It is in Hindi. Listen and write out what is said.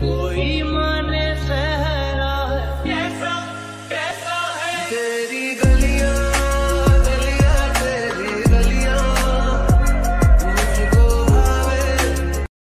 कोई माने सहरा कैसा कैसा है? तेरी